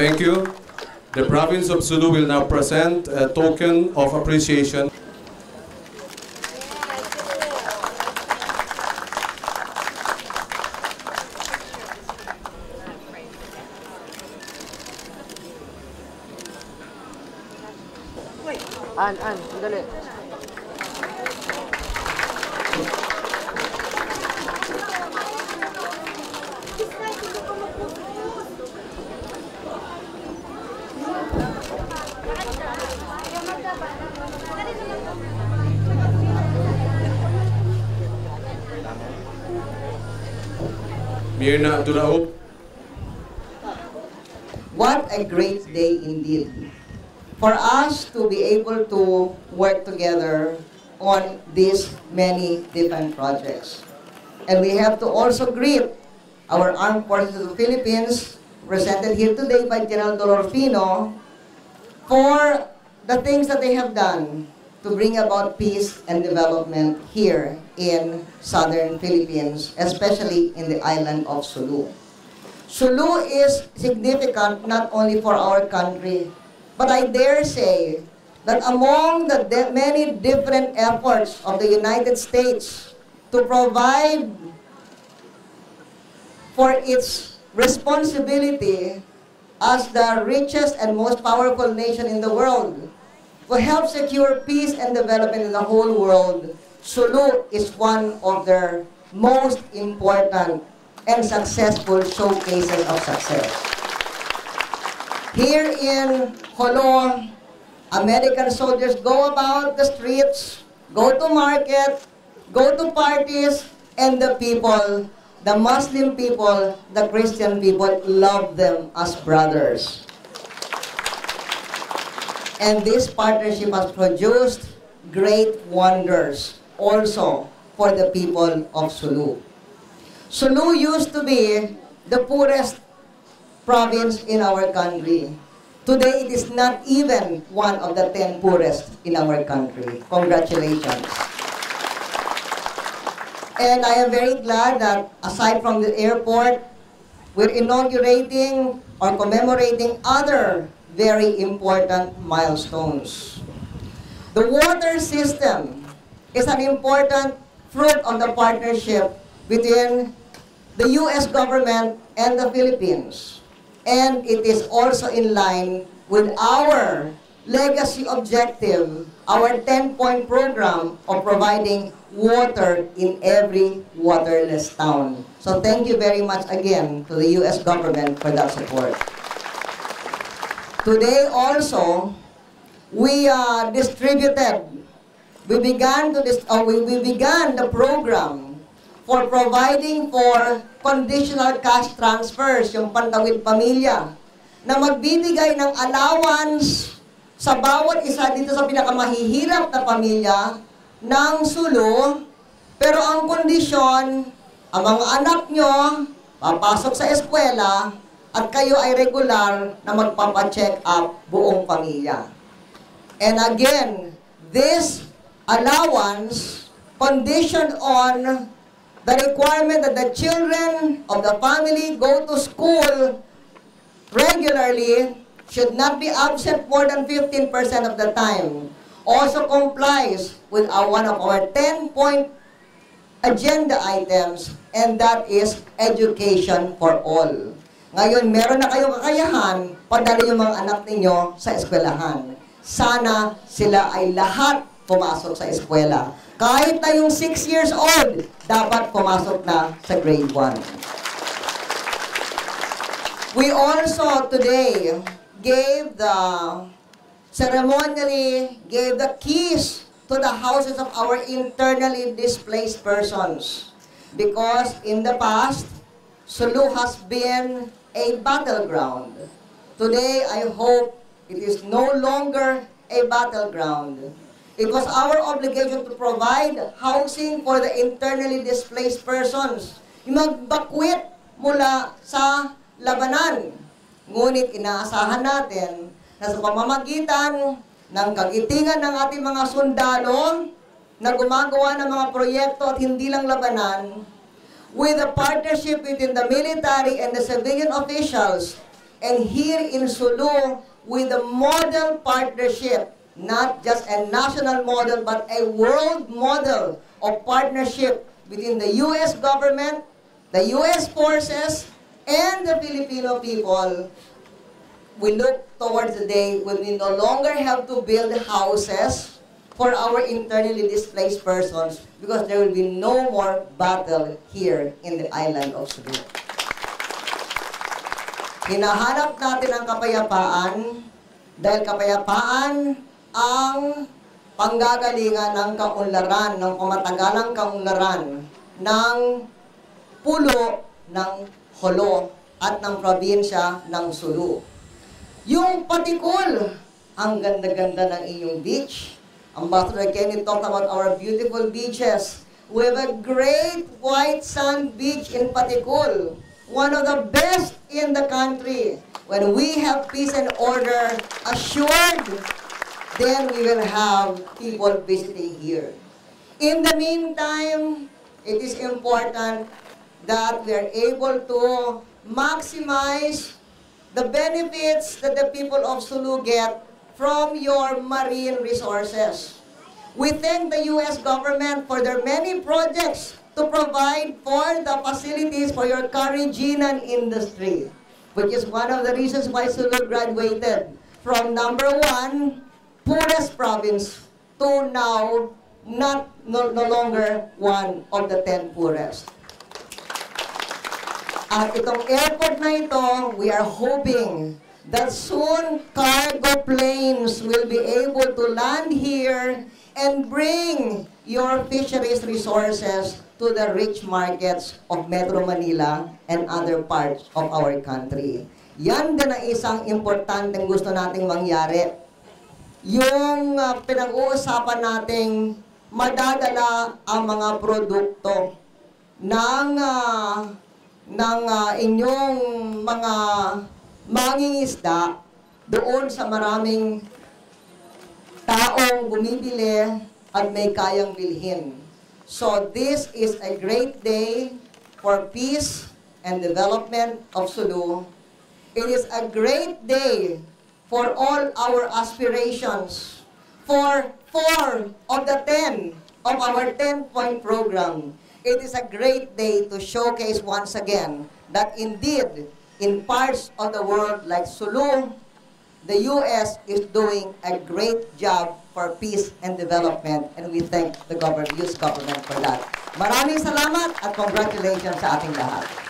Thank you. The province of Sulu will now present a token of appreciation. An, an, sandali. What a great day indeed. For us to be able to work together on these many different projects. And we have to also greet our armed forces of the Philippines, presented here today by General Dolorfino, for the things that they have done to bring about peace and development here in southern Philippines, especially in the island of Sulu. Sulu is significant not only for our country, but I dare say that among the many different efforts of the United States to provide for its responsibility as the richest and most powerful nation in the world, to help secure peace and development in the whole world, Sulu is one of their most important and successful showcases of success. Here in Holo, American soldiers go about the streets, go to market, go to parties, and the people, the Muslim people, the Christian people, love them as brothers. And this partnership has produced great wonders also for the people of Sulu. Sulu used to be the poorest province in our country. Today, it is not even one of the 10 poorest in our country. Congratulations. And I am very glad that aside from the airport, we're inaugurating or commemorating other very important milestones. The water system is an important fruit of the partnership between the U.S. government and the Philippines. And it is also in line with our legacy objective, our 10-point program of providing water in every waterless town. So thank you very much again to the U.S. government for that support. Today also, we uh, distributed, we began to dis- uh, we, we began the program for providing for conditional cash transfers, yung pantawid pamilya, na magbibigay ng allowance sa bawat isa dito sa pinakamahihirap na pamilya ng Sulu, pero ang kondisyon, ang mga anak nyo, papasok sa eskwela, at kayo ay regular na magpapacheck up buong pamilya. And again, this allowance conditioned on the requirement that the children of the family go to school regularly, should not be absent more than 15% of the time, also complies with our, one of our 10-point agenda items, and that is education for all. Ngayon, meron na kayong kakayahan, padali yung mga anak ninyo sa eskwelahan. Sana sila ay lahat pumasok sa eskwela. Kahit na yung 6 years old, dapat pumasok na sa grade 1. We also today gave the ceremonially gave the keys to the houses of our internally displaced persons. Because in the past, Sulu has been a battleground. Today, I hope it is no longer a battleground. It was our obligation to provide housing for the internally displaced persons. Yung magbakwit mula sa labanan. Ngunit inaasahan natin na sa pamamagitan ng kagitingan ng ating mga sundalo na gumagawa ng mga proyekto at hindi lang labanan, with a partnership between the military and the civilian officials, And here in Sulu, with a model partnership, not just a national model, but a world model of partnership between the U.S. government, the U.S. forces, and the Filipino people, we look towards the day when we no longer have to build houses for our internally displaced persons because there will be no more battle here in the island of Cebu. Hinahanap natin ang kapayapaan dahil kapayapaan ang panggagalingan ng kaunlaran, ng kumatagalang kaunlaran ng pulo ng Holo at ng probinsya ng Sulu. Yung Patikul, ang ganda-ganda ng inyong beach. Ambassador Kenny talked about our beautiful beaches. We have a great white sand beach in Patikul, one of the best in the country. When we have peace and order assured, then we will have people visiting here. In the meantime, it is important that we are able to maximize the benefits that the people of Sulu get from your marine resources. We thank the U.S. government for their many projects to provide for the facilities for your Cariginan industry, which is one of the reasons why Sulu graduated from number one, poorest province, to now not no, no longer one of the ten poorest. At itong airport na ito, we are hoping that soon cargo planes will be able to land here and bring your fisheries resources to the rich markets of Metro Manila and other parts of our country. Yan din ang isang importanteng gusto nating mangyari. Yung uh, pinag-uusapan nating madadala ang mga produkto ng uh, ng uh, inyong mga mangingisda doon sa maraming taong bumibili at may kayang bilhin. So this is a great day for peace and development of Sulu. It is a great day for all our aspirations, for four of the ten of our 10-point program. It is a great day to showcase once again that indeed, in parts of the world like Sulu, the U.S. is doing a great job for peace and development, and we thank the government, U.S. government for that. Maraming salamat at congratulations sa ating lahat.